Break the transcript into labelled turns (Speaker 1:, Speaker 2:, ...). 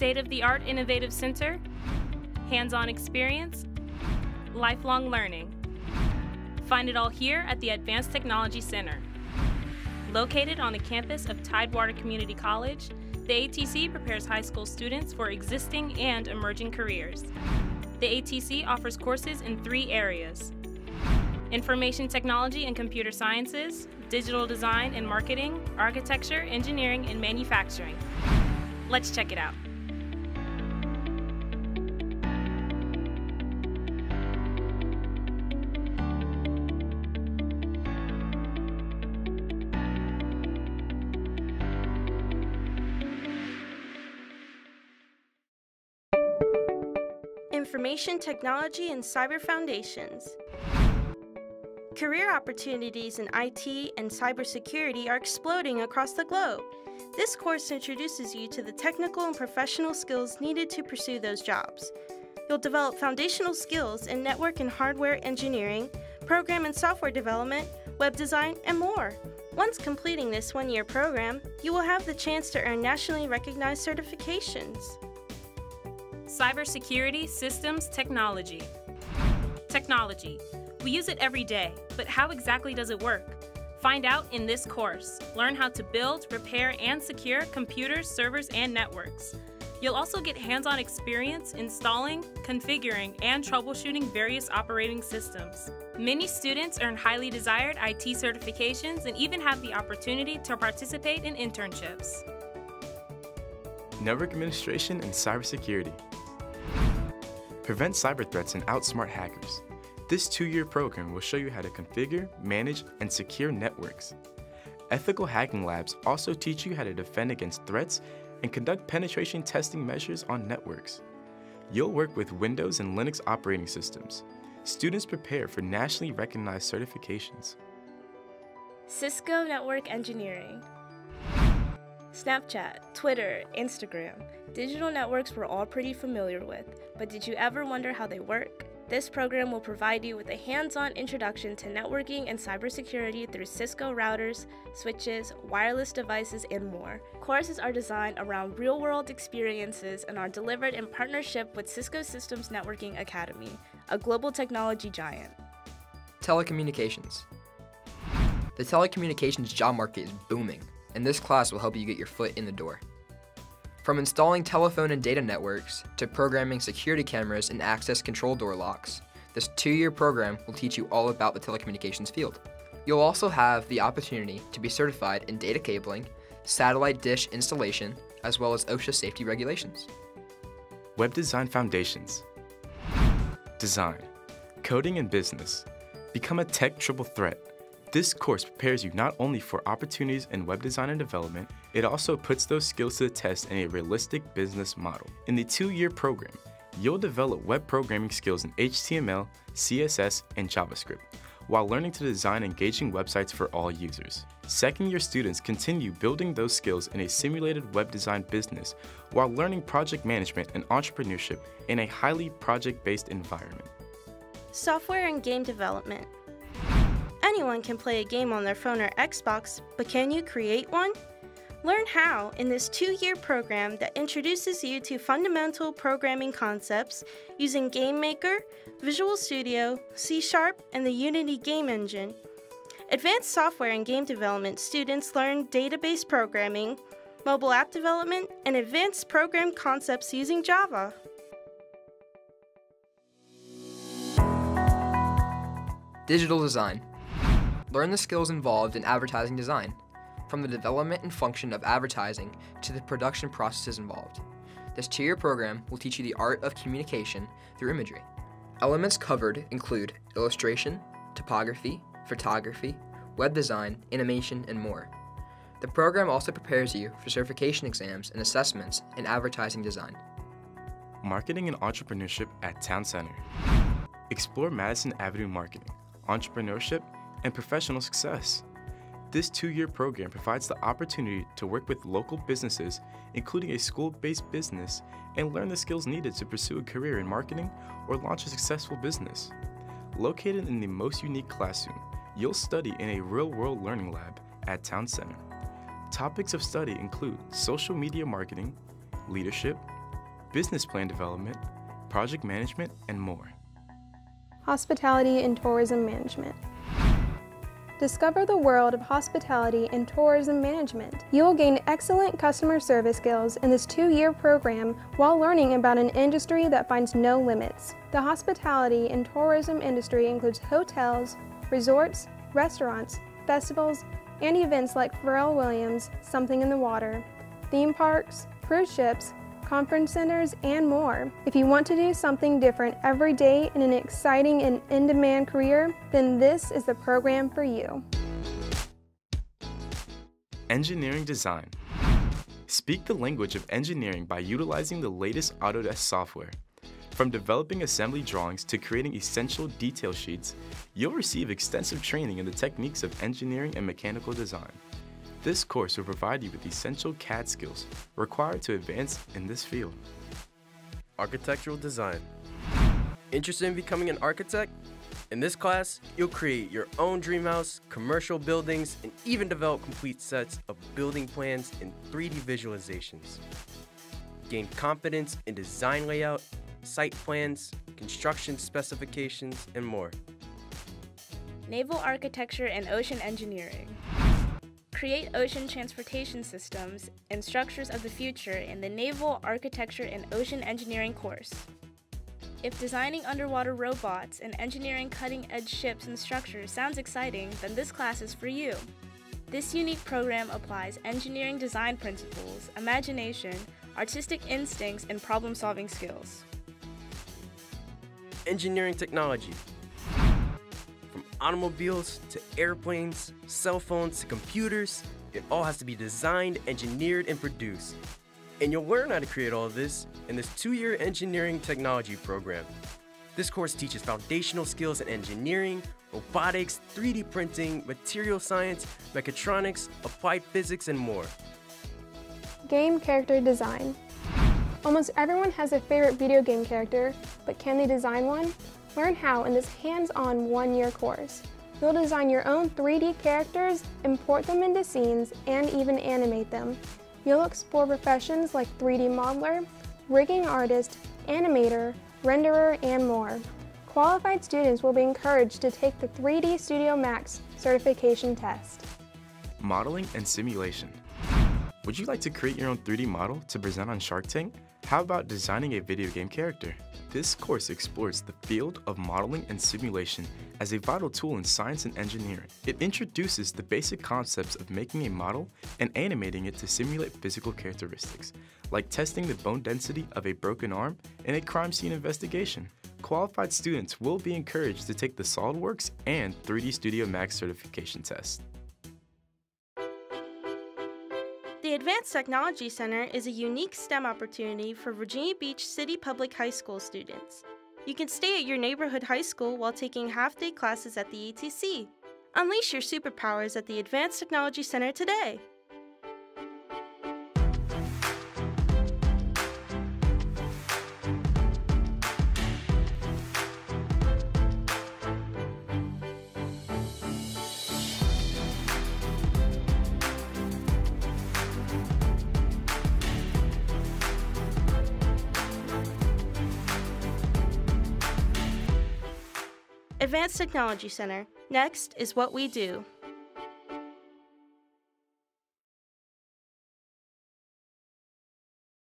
Speaker 1: state of the art innovative center, hands on experience, lifelong learning. Find it all here at the Advanced Technology Center. Located on the campus of Tidewater Community College, the ATC prepares high school students for existing and emerging careers. The ATC offers courses in three areas information technology and computer sciences, digital design and marketing, architecture, engineering, and manufacturing. Let's check it out.
Speaker 2: Information Technology and Cyber Foundations. Career opportunities in IT and cybersecurity are exploding across the globe. This course introduces you to the technical and professional skills needed to pursue those jobs. You'll develop foundational skills in network and hardware engineering, program and software development, web design, and more. Once completing this one year program, you will have the chance to earn nationally recognized certifications.
Speaker 1: Cybersecurity Systems Technology. Technology. We use it every day, but how exactly does it work? Find out in this course. Learn how to build, repair, and secure computers, servers, and networks. You'll also get hands on experience installing, configuring, and troubleshooting various operating systems. Many students earn highly desired IT certifications and even have the opportunity to participate in internships.
Speaker 3: Network Administration and Cybersecurity. Prevent cyber threats and outsmart hackers. This two-year program will show you how to configure, manage, and secure networks. Ethical hacking labs also teach you how to defend against threats and conduct penetration testing measures on networks. You'll work with Windows and Linux operating systems. Students prepare for nationally recognized certifications.
Speaker 4: Cisco Network Engineering. Snapchat, Twitter, Instagram. Digital networks we're all pretty familiar with, but did you ever wonder how they work? This program will provide you with a hands on introduction to networking and cybersecurity through Cisco routers, switches, wireless devices, and more. Courses are designed around real world experiences and are delivered in partnership with Cisco Systems Networking Academy, a global technology giant.
Speaker 5: Telecommunications. The telecommunications job market is booming, and this class will help you get your foot in the door. From installing telephone and data networks to programming security cameras and access control door locks, this two year program will teach you all about the telecommunications field. You'll also have the opportunity to be certified in data cabling, satellite dish installation, as well as OSHA safety regulations.
Speaker 3: Web Design Foundations. Design, coding and business. Become a tech triple threat this course prepares you not only for opportunities in web design and development, it also puts those skills to the test in a realistic business model. In the two-year program, you'll develop web programming skills in HTML, CSS, and JavaScript, while learning to design engaging websites for all users. Second-year students continue building those skills in a simulated web design business while learning project management and entrepreneurship in a highly project-based environment.
Speaker 2: Software and game development. Anyone can play a game on their phone or Xbox, but can you create one? Learn how in this two year program that introduces you to fundamental programming concepts using Game Maker, Visual Studio, C Sharp, and the Unity game engine. Advanced software and game development students learn database programming, mobile app development, and advanced program concepts using Java.
Speaker 5: Digital design. Learn the skills involved in advertising design, from the development and function of advertising to the production processes involved. This two year program will teach you the art of communication through imagery. Elements covered include illustration, typography, photography, web design, animation, and more. The program also prepares you for certification exams and assessments in advertising design.
Speaker 3: Marketing and Entrepreneurship at Town Center. Explore Madison Avenue marketing, entrepreneurship, and professional success. This two-year program provides the opportunity to work with local businesses, including a school-based business, and learn the skills needed to pursue a career in marketing or launch a successful business. Located in the most unique classroom, you'll study in a real-world learning lab at Town Center. Topics of study include social media marketing, leadership, business plan development, project management, and more.
Speaker 6: Hospitality and Tourism Management. Discover the world of hospitality and tourism management. You will gain excellent customer service skills in this two-year program while learning about an industry that finds no limits. The hospitality and tourism industry includes hotels, resorts, restaurants, festivals, and events like Pharrell Williams' Something in the Water, theme parks, cruise ships, conference centers, and more. If you want to do something different every day in an exciting and in-demand career, then this is the program for you.
Speaker 3: Engineering Design Speak the language of engineering by utilizing the latest Autodesk software. From developing assembly drawings to creating essential detail sheets, you'll receive extensive training in the techniques of engineering and mechanical design. This course will provide you with essential CAD skills required to advance in this field.
Speaker 7: Architectural design. Interested in becoming an architect? In this class, you'll create your own dream house, commercial buildings, and even develop complete sets of building plans and 3D visualizations. Gain confidence in design layout, site plans, construction specifications, and more.
Speaker 4: Naval Architecture and Ocean Engineering. Create ocean transportation systems and structures of the future in the Naval Architecture and Ocean Engineering course. If designing underwater robots and engineering cutting edge ships and structures sounds exciting, then this class is for you. This unique program applies engineering design principles, imagination, artistic instincts, and problem solving skills.
Speaker 7: Engineering technology automobiles to airplanes, cell phones to computers. It all has to be designed, engineered, and produced. And you'll learn how to create all of this in this two-year engineering technology program. This course teaches foundational skills in engineering, robotics, 3D printing, material science, mechatronics, applied physics, and more.
Speaker 6: Game character design. Almost everyone has a favorite video game character, but can they design one? Learn how in this hands-on one-year course. You'll design your own 3D characters, import them into scenes, and even animate them. You'll explore professions like 3D modeler, rigging artist, animator, renderer, and more. Qualified students will be encouraged to take the 3D Studio Max certification test.
Speaker 3: Modeling and simulation. Would you like to create your own 3D model to present on Shark Tank? How about designing a video game character? This course explores the field of modeling and simulation as a vital tool in science and engineering. It introduces the basic concepts of making a model and animating it to simulate physical characteristics, like testing the bone density of a broken arm in a crime scene investigation. Qualified students will be encouraged to take the SOLIDWORKS and 3D Studio Max certification test.
Speaker 2: The Advanced Technology Center is a unique STEM opportunity for Virginia Beach City Public High School students. You can stay at your neighborhood high school while taking half-day classes at the ATC. Unleash your superpowers at the Advanced Technology Center today. Advanced Technology Center. Next is what we do.